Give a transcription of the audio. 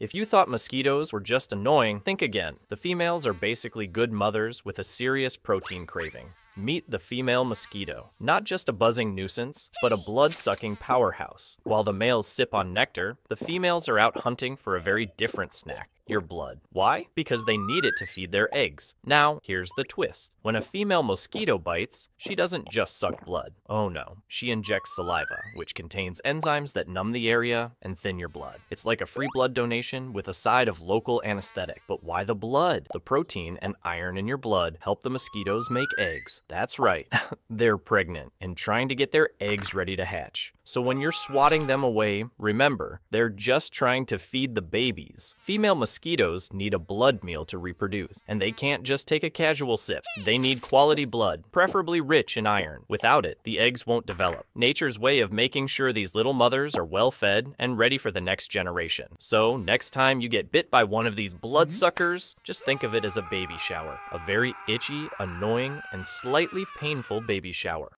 If you thought mosquitoes were just annoying, think again. The females are basically good mothers with a serious protein craving. Meet the female mosquito. Not just a buzzing nuisance, but a blood sucking powerhouse. While the males sip on nectar, the females are out hunting for a very different snack your blood. Why? Because they need it to feed their eggs. Now, here's the twist. When a female mosquito bites, she doesn't just suck blood. Oh no, she injects saliva, which contains enzymes that numb the area and thin your blood. It's like a free blood donation with a side of local anesthetic. But why the blood? The protein and iron in your blood help the mosquitoes make eggs. That's right, they're pregnant and trying to get their eggs ready to hatch. So when you're swatting them away, remember, they're just trying to feed the babies. Female mosquitoes need a blood meal to reproduce, and they can't just take a casual sip. They need quality blood, preferably rich in iron. Without it, the eggs won't develop. Nature's way of making sure these little mothers are well fed and ready for the next generation. So, next time you get bit by one of these bloodsuckers, just think of it as a baby shower. A very itchy, annoying, and slightly painful baby shower.